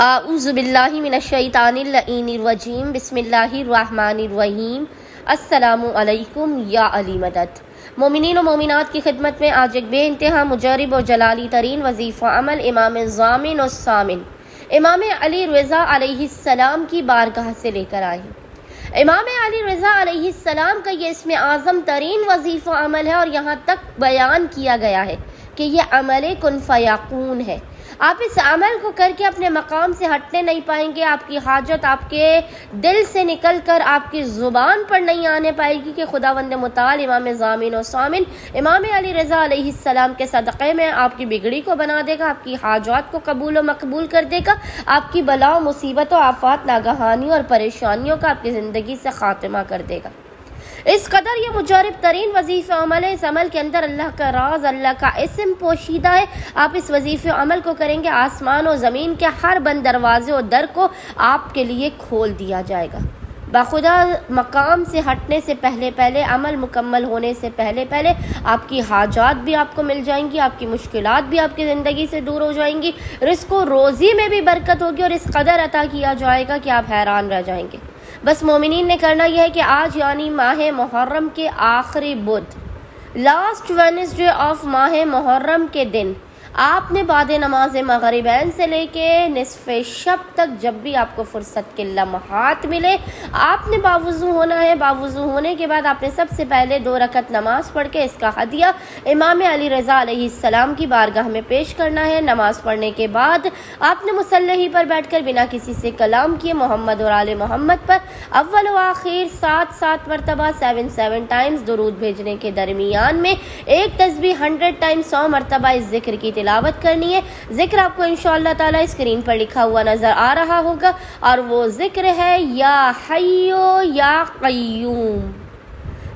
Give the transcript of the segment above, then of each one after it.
आउज़बिल्लिमिनशैतानिर्रजीम बिस्मिल्लाहिर्रहमानिर्रहीम अस्सलामुअलैकुम या अली मदद मोमिन व मोमिनत की खिदमत में आज एक बे इंतहा मुजरब और जलाली तरीन वजीफ़ा अमल इमाम ज़ामिन और सामिन इमाम अली रज़ा सलाम की बारगाह से लेकर आए इमाम अली रज़ा सलाम का ये इसमें आज़म तरीन वजीफ़ा अमल है और यहाँ तक बयान किया गया है कि यह अमल कन फ़याकून है आप इस अमल को करके अपने मकाम से हटने नहीं पाएँगे, आपकी हाजत आपके दिल से निकल कर आपकी ज़ुबान पर नहीं आने पाएगी कि खुदा वंद मताल, इमाम ज़ामिन और सामिन, इमाम अली रज़ा के सदक़े में आपकी बिगड़ी को बना देगा, आपकी हाजात को कबूल व मकबूल कर देगा, आपकी बला, मुसीबत आफात, नागहानी और परेशानियों का आपकी ज़िंदगी से ख़ात्मा कर देगा। इस कदर ये मुजारब तरीन वजीफ़ अमल है। इस अमल के अंदर अल्लाह का राज, अल्लाह का इसम पोशीदा है। आप इस वजीफ़ अमल को करेंगे, आसमान और ज़मीन के हर बंद दरवाजे और दर को आपके लिए खोल दिया जाएगा। बाखुदा मकाम से हटने से पहले पहले, अमल मुकम्मल होने से पहले पहले आपकी हाजात भी आपको मिल जाएँगी, आपकी मुश्किल भी आपकी ज़िंदगी से दूर हो जाएँगी। रिस्को रोज़ी में भी बरकत होगी और इस कदर अता किया जाएगा कि आप हैरान रह जाएँगे। बस मोमिन ने करना यह है कि आज यानी माह मुहर्रम के आखिरी बुध। लास्ट वेनसडे ऑफ़ माह मुहर्रम के दिन। आपने बाद नमाज़ मगरबैन से लेके नसफ शब तक जब भी आपको फुर्सत के लम्हात मिले, आपने बावजू होना है, बावजू होने के बाद आपने सबसे पहले दो रकत नमाज़ पढ़ के इसका हदिया इमाम अली रज़ा सलाम की बारगाह में पेश करना है। नमाज़ पढ़ने के बाद आपने मुसलही पर बैठकर बिना किसी से कलाम किए मोहम्मद और आल मोहम्मद पर अव्वल व आखिर सात सात मरतबा, सेवन सेवन टाइम्स दरूद भेजने के दरमियान में एक तस्वीर हंड्रेड टाइम्स सौ मरतबा इस ज़िक्र की तिलावत करनी है। ज़िक्र आपको इन ताला स्क्रीन पर लिखा हुआ नज़र आ रहा होगा। और वो ज़िक्र है, या हयो या कयूम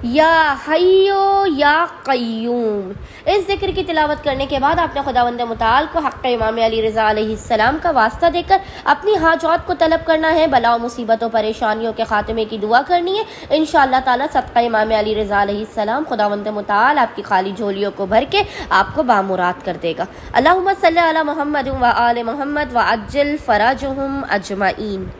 या हयो या कयूम इस ज़िक्र की तिलावत करने के बाद आपने खुदावंद मताल को हक़ इमाम अली रज़ा सलाम का वास्ता देकर अपनी हाजात को तलब करना है। बलाओ मुसीबतों, परेशानियों के खात्मे की दुआ करनी है। इन ताला सदका इमाम अली रज़ा सलाम खुदावंद मताल आपकी खाली झोलियों को भर के आपको बामुराद कर देगा। अल्लाह मोहम्मद व आल मोहम्मद व अज्जल फ़राजहम अजमाइन